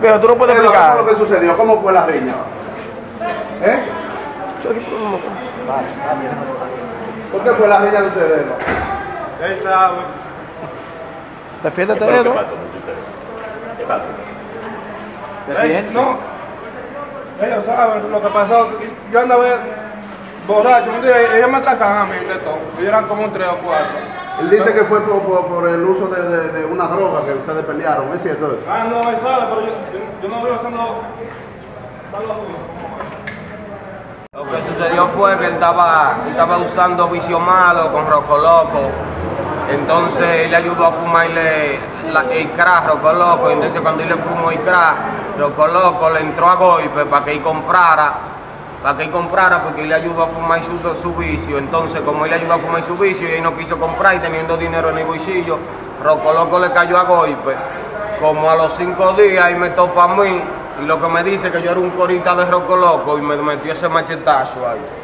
Viejo, tú no puedes ¿Qué explicar. fue lo que sucedió? ¿Cómo fue la riña? ¿Eh? ¿Por qué fue la riña de ustedes? Él sabe. Defiéndete ¿Qué pasó? ¿Qué pasó? Ey, no. Ellos saben lo que pasó. Yo andaba borracho un día ellos me atracan a mí de todo. Y eran como tres o cuatro. Él dice que fue por, por- por el uso de una droga que ustedes pelearon, ¿es cierto eso? Ah, no, él sabe, pero yo, yo, yo no veo haciendo. Lo que sucedió fue que él estaba, estaba usando vicio malo con Roco Loco. Entonces él le ayudó a fumarle la- el crack, Roco Loco. Entonces cuando él le fumó el crack, Roco Loco le entró a golpe para que él comprara. Para que él comprara porque él le ayudó a fumar su, su vicio. Entonces como él le ayudó a fumar su vicio y él no quiso comprar y teniendo dinero en el bolsillo, Roco Loco le cayó a golpe. Como a los cinco días y me topa a mí y lo que me dice que yo era un corita de Roco Loco y me metió ese machetazo ahí.